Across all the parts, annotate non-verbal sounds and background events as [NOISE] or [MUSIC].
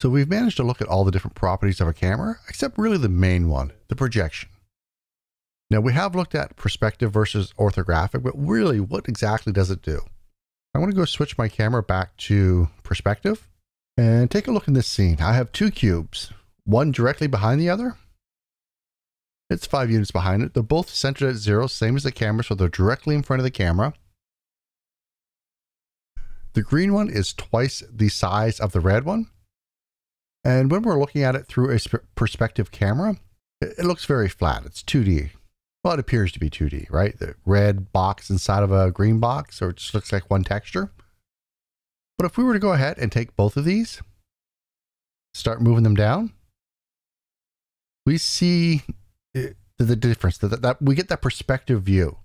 So we've managed to look at all the different properties of a camera, except really the main one, the projection. Now we have looked at perspective versus orthographic, but really what exactly does it do? I wanna go switch my camera back to perspective and take a look in this scene. I have two cubes, one directly behind the other. It's five units behind it. They're both centered at zero, same as the camera, so they're directly in front of the camera. The green one is twice the size of the red one. And when we're looking at it through a perspective camera, it looks very flat. It's 2D. Well, it appears to be 2D, right? The red box inside of a green box, or it just looks like one texture. But if we were to go ahead and take both of these, start moving them down, we see eh, the, the difference that, that we get that perspective view.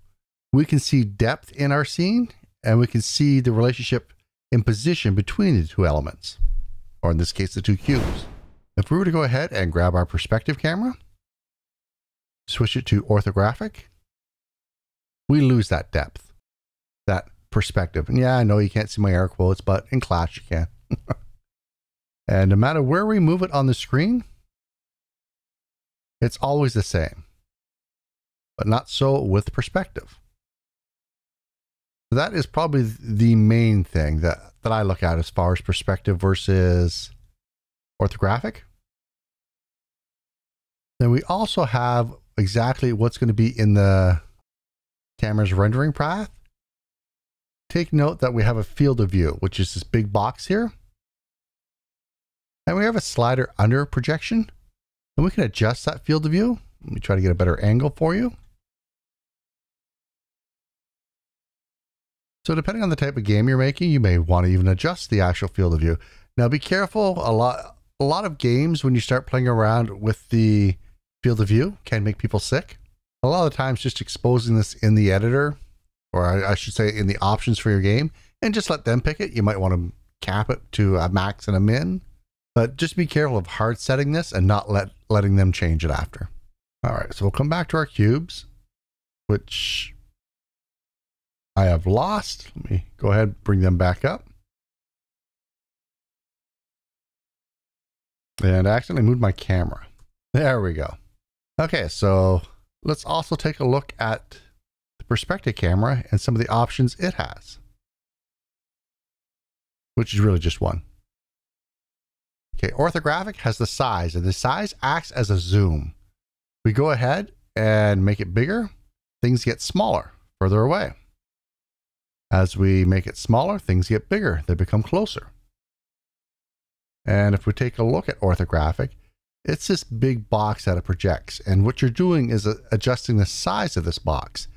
We can see depth in our scene and we can see the relationship in position between the two elements, or in this case, the two cubes. If we were to go ahead and grab our perspective camera, switch it to orthographic, we lose that depth, that perspective. And yeah, I know you can't see my air quotes, but in class you can. [LAUGHS] and no matter where we move it on the screen, it's always the same, but not so with perspective. That is probably the main thing that, that I look at as far as perspective versus orthographic. Then we also have exactly what's going to be in the camera's rendering path. Take note that we have a field of view, which is this big box here. And we have a slider under projection. And we can adjust that field of view. Let me try to get a better angle for you. So depending on the type of game you're making, you may want to even adjust the actual field of view. Now be careful, a lot a lot of games when you start playing around with the field of view can make people sick. A lot of times just exposing this in the editor, or I, I should say in the options for your game, and just let them pick it. You might want to cap it to a max and a min, but just be careful of hard setting this and not let letting them change it after. All right, so we'll come back to our cubes, which I have lost. Let me go ahead bring them back up. And I accidentally moved my camera. There we go. Okay, so let's also take a look at the perspective camera and some of the options it has, which is really just one. Okay, orthographic has the size, and the size acts as a zoom. We go ahead and make it bigger, things get smaller, further away. As we make it smaller, things get bigger, they become closer. And if we take a look at orthographic, it's this big box that it projects. And what you're doing is uh, adjusting the size of this box.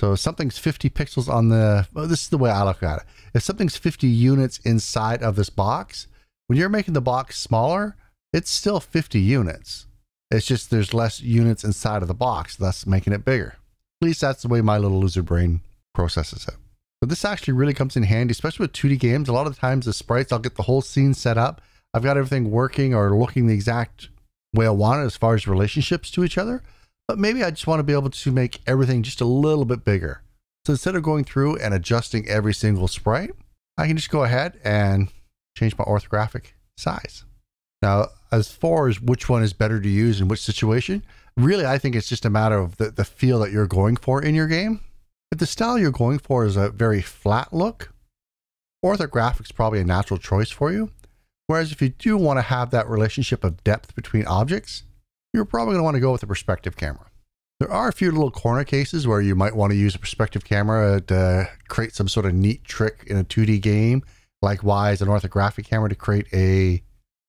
So if something's 50 pixels on the, well, this is the way I look at it. If something's 50 units inside of this box, when you're making the box smaller, it's still 50 units. It's just there's less units inside of the box, thus making it bigger. At least that's the way my little loser brain processes it. But this actually really comes in handy, especially with 2D games. A lot of the times the sprites, I'll get the whole scene set up. I've got everything working or looking the exact way I want it as far as relationships to each other. But maybe I just want to be able to make everything just a little bit bigger. So instead of going through and adjusting every single sprite, I can just go ahead and change my orthographic size. Now, as far as which one is better to use in which situation, really, I think it's just a matter of the, the feel that you're going for in your game. If the style you're going for is a very flat look, orthographic is probably a natural choice for you. Whereas if you do want to have that relationship of depth between objects, you're probably going to want to go with a perspective camera. There are a few little corner cases where you might want to use a perspective camera to create some sort of neat trick in a 2D game. Likewise, an orthographic camera to create a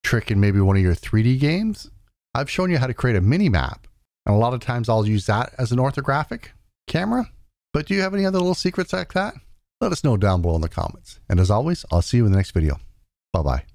trick in maybe one of your 3D games. I've shown you how to create a mini map, and a lot of times I'll use that as an orthographic camera. But do you have any other little secrets like that? Let us know down below in the comments. And as always, I'll see you in the next video. Bye bye.